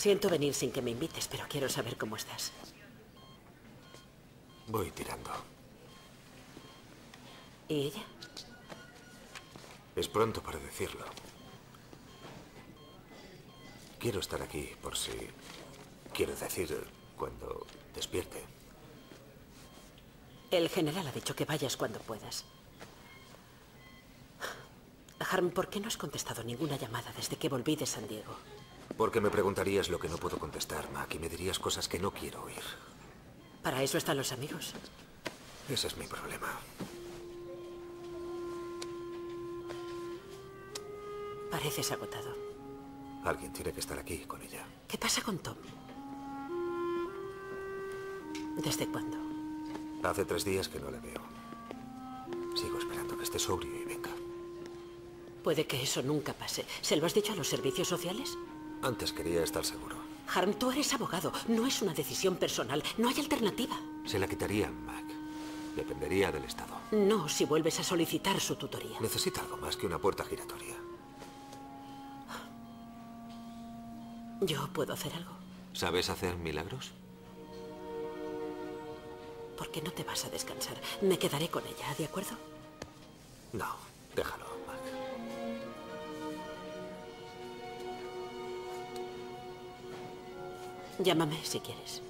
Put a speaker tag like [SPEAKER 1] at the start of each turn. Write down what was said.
[SPEAKER 1] Siento venir sin que me invites, pero quiero saber cómo estás.
[SPEAKER 2] Voy tirando.
[SPEAKER 1] ¿Y ella?
[SPEAKER 2] Es pronto para decirlo. Quiero estar aquí por si... Quiero decir, cuando despierte.
[SPEAKER 1] El general ha dicho que vayas cuando puedas. Harm, ¿por qué no has contestado ninguna llamada desde que volví de San Diego?
[SPEAKER 2] Porque me preguntarías lo que no puedo contestar, Mac, y me dirías cosas que no quiero oír.
[SPEAKER 1] Para eso están los amigos.
[SPEAKER 2] Ese es mi problema.
[SPEAKER 1] Pareces agotado.
[SPEAKER 2] Alguien tiene que estar aquí con ella.
[SPEAKER 1] ¿Qué pasa con Tom? ¿Desde cuándo?
[SPEAKER 2] Hace tres días que no la veo. Sigo esperando que esté sobrio y venga.
[SPEAKER 1] Puede que eso nunca pase. ¿Se lo has dicho a los servicios sociales?
[SPEAKER 2] Antes quería estar seguro.
[SPEAKER 1] Harm, tú eres abogado. No es una decisión personal. No hay alternativa.
[SPEAKER 2] Se la quitarían, Mac. Dependería del Estado.
[SPEAKER 1] No, si vuelves a solicitar su tutoría.
[SPEAKER 2] Necesita algo más que una puerta giratoria.
[SPEAKER 1] ¿Yo puedo hacer algo?
[SPEAKER 2] ¿Sabes hacer milagros?
[SPEAKER 1] ¿Por qué no te vas a descansar? Me quedaré con ella, ¿de acuerdo?
[SPEAKER 2] No, déjalo,
[SPEAKER 1] Llámame si quieres.